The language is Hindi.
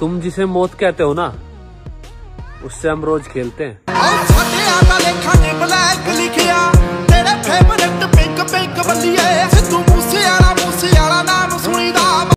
तुम जिसे मौत कहते हो ना, उससे हम रोज खेलते हैं। तेरे फेवरेट पिंक पिंक बलिए